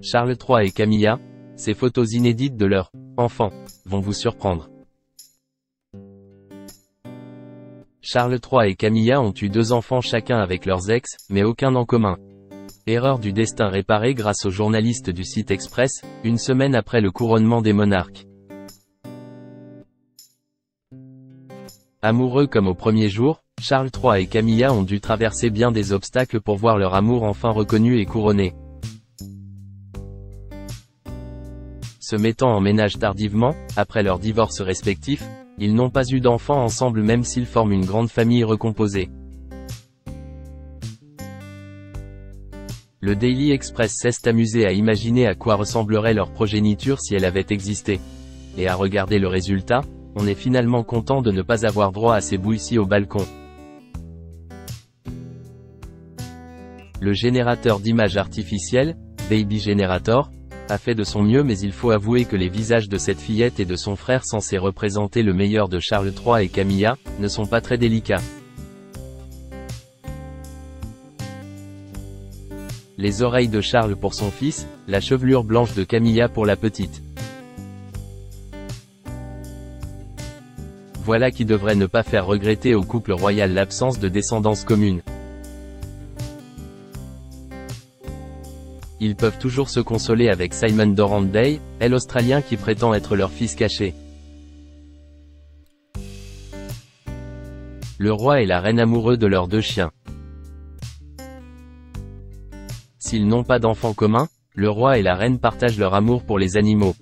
Charles III et Camilla, ces photos inédites de leur enfant vont vous surprendre. Charles III et Camilla ont eu deux enfants chacun avec leurs ex, mais aucun en commun. Erreur du destin réparée grâce aux journalistes du site Express, une semaine après le couronnement des monarques. Amoureux comme au premier jour, Charles III et Camilla ont dû traverser bien des obstacles pour voir leur amour enfin reconnu et couronné. Se mettant en ménage tardivement, après leur divorce respectif, ils n'ont pas eu d'enfants ensemble même s'ils forment une grande famille recomposée. Le Daily Express s'est amusé à imaginer à quoi ressemblerait leur progéniture si elle avait existé. Et à regarder le résultat, on est finalement content de ne pas avoir droit à ces bouillies au balcon. Le générateur d'images artificielles, Baby Generator, a fait de son mieux mais il faut avouer que les visages de cette fillette et de son frère censés représenter le meilleur de Charles III et Camilla, ne sont pas très délicats. Les oreilles de Charles pour son fils, la chevelure blanche de Camilla pour la petite. Voilà qui devrait ne pas faire regretter au couple royal l'absence de descendance commune. Ils peuvent toujours se consoler avec Simon Doran Day, elle australien qui prétend être leur fils caché. Le roi et la reine amoureux de leurs deux chiens. S'ils n'ont pas d'enfants communs, le roi et la reine partagent leur amour pour les animaux.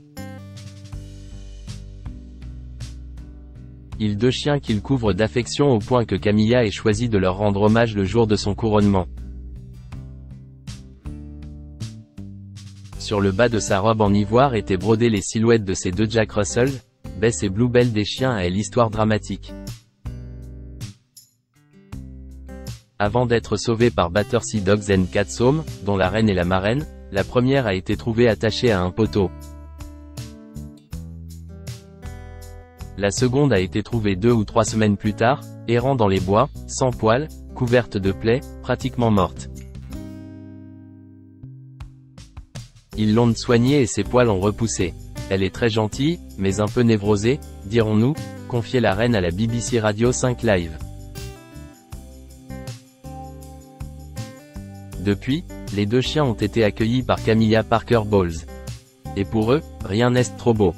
Ils deux chiens qu'ils couvrent d'affection au point que Camilla ait choisi de leur rendre hommage le jour de son couronnement. Sur le bas de sa robe en ivoire étaient brodées les silhouettes de ces deux Jack Russell, Bess et Bluebell des chiens et l'histoire dramatique. Avant d'être sauvée par Battersea Dogs and Cats Home, dont la reine est la marraine, la première a été trouvée attachée à un poteau. La seconde a été trouvée deux ou trois semaines plus tard, errant dans les bois, sans poils, couverte de plaies, pratiquement morte. Ils l'ont soignée et ses poils ont repoussé. Elle est très gentille, mais un peu névrosée, dirons-nous, confiait la reine à la BBC Radio 5 Live. Depuis, les deux chiens ont été accueillis par Camilla Parker Bowles. Et pour eux, rien n'est trop beau.